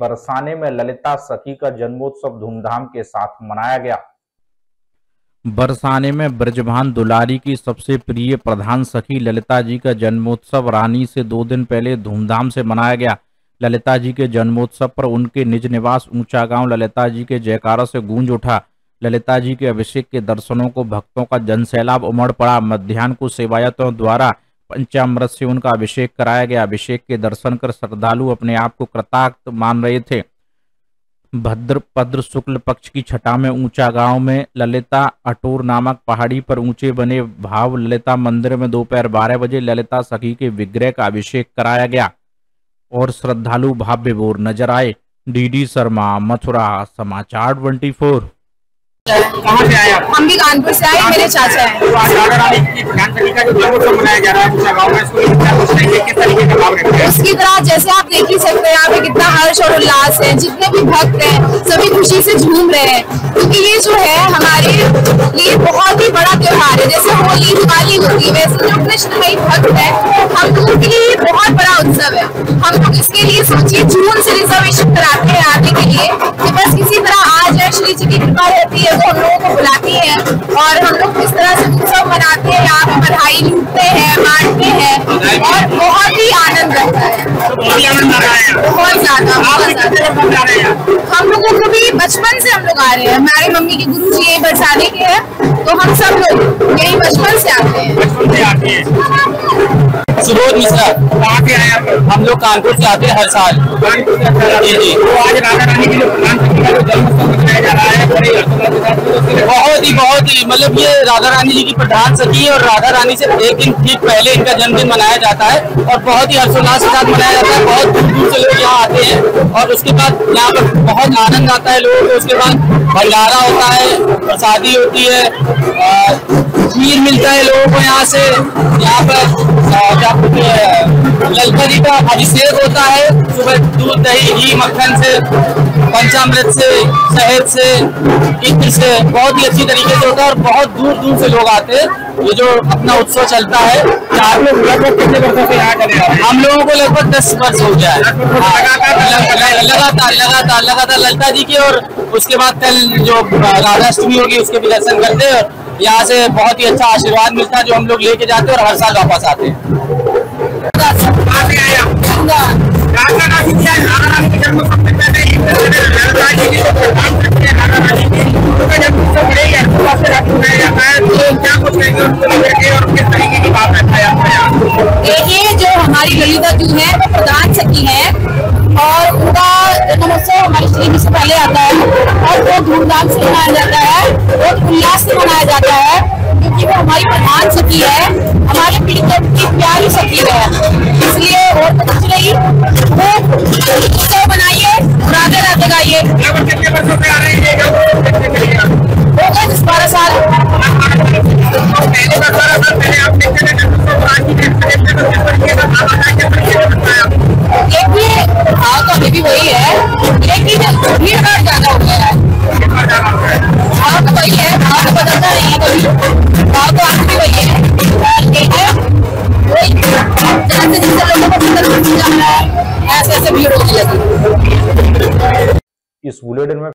बरसाने में ललिता सखी का जन्मोत्सव धूमधाम के साथ मनाया गया। बरसाने में ब्रजभान दुलारी की सबसे प्रिय प्रधान सखी ललिता जी का जन्मोत्सव रानी से दो दिन पहले धूमधाम से मनाया गया। ललिता जी के जन्मोत्सव पर उनके निज निवास ऊँचा गाँव ललिता जी के जयकारा से गूंज उठा। ललिता जी के अभिषेक के दर्शनों को भक्तों का जनसैलाब उमड़ पड़ा। मध्यान्ह को सेवायतों द्वारा पंचामृत से उनका अभिषेक कराया गया। अभिषेक के दर्शन कर श्रद्धालु अपने आप को कृतार्थ मान रहे थे। भद्रपद्र शुक्ल पक्ष की छठा में ऊँचा गाँव में ललिता अटोर नामक पहाड़ी पर ऊँचे बने भाव ललिता मंदिर में दोपहर बारह बजे ललिता सखी के विग्रह का अभिषेक कराया गया और श्रद्धालु बोर नज़र आए। डीडी शर्मा, मथुरा, समाचार 24 कहाँ से आए आप? हम भी कानपुर से आए मेरे चाचा हैं। तो आज राधा रानी की का जो जन्मोत्सव मनाया जा रहा है पूरा गाँव में इसको लेकर क्या कुछ नहीं किस तरीके का भाव रखते उसकी तरह जैसे आप देख ही सकते हैं यहाँ पे कितना हर्ष और उल्लास है जितने भी भक्त हैं सभी खुशी से झूम रहे हैं। क्योंकि ये जो है हमारे लिए बहुत ही बड़ा त्योहार है। जैसे होली दिवाली होती है वैसे जो कृष्णमयी भक्त है हम लोगों के लिए बहुत बड़ा उत्सव है। हम लोग इसके लिए सोचिए जून से रिजर्वेशन कराते हैं आने के लिए। कि बस किसी तरह आ जाए श्री जी की कृपा रहती है तो हम लोगों को बुलाती है। और हम लोग किस तरह से उत्सव मनाते हैं यहाँ पे बधाई लूटते हैं बांटते हैं और बहुत ही आनंद रहता है। बहुत ज़्यादा हम लोगों को भी बचपन से हम लोग आ रहे हैं। हमारे मम्मी के गुरु जी यही बरसाने के हैं तो हम सब लोग यही बचपन से आते हैं। हैं। सुबोध मिश्रा हम लोग कानपुर से आते हैं हर साल। जी, जी। तो आज राधा रानी की जो बहुत ही बहुत ही मतलब ये राधा रानी जी की प्रधान सखी है और राधा रानी से एक दिन ठीक पहले इनका जन्मदिन मनाया जाता है और बहुत ही हर्षोल्लास के साथ मनाया जाता है। बहुत दूर दूर से लोग यहाँ आते हैं और उसके बाद यहाँ पर बहुत आनंद आता है लोगों को। उसके बाद भंडारा होता है प्रसादी होती है खीर मिलता है लोगों को यहाँ से। यहाँ पर हैं ललिता जी का अभिषेक होता है। सुबह दूध, दही, घी, मक्खन से, पंचामृत से, शहद से, इत्र से, बहुत ही अच्छी तरीके से होता है और बहुत दूर दूर से लोग आते हैं। ये जो अपना उत्सव चलता है आप लोग लगभग कितने वर्षों से यहाँ हैं? हम लोगों को लगभग दस वर्ष हो गया है। लग- लगातार लगातार लगातार ललिता जी के और उसके बाद कल जो राधाष्टमी होगी, उसके भी दर्शन करते हैं और यहाँ से बहुत ही अच्छा आशीर्वाद मिलता है जो हम लोग लेके जाते हैं और हर साल वापस आते हैं। देखिए, जो हमारी ललिता जी है, वो प्रधान सखी है और उनका जन्मोत्सव हमारी श्री से पहले आता है और वो धूमधाम से मनाया जाता है। सखी है। हमारे पीड़ित की प्यारी सखी है। इसलिए और कुछ नहीं वो उत्सव बनाइए राधे राधे गाइए। रहे हैं हो गए दस बारह साल? है है देखिए भाव तो अभी भी वही है, लेकिन भीड़ भाड़ ज़्यादा हो गया है। है भाव तो वही है भाव तो बदलता नहीं है कभी। भाव तो आज भी वही है। इस बुलेटिन में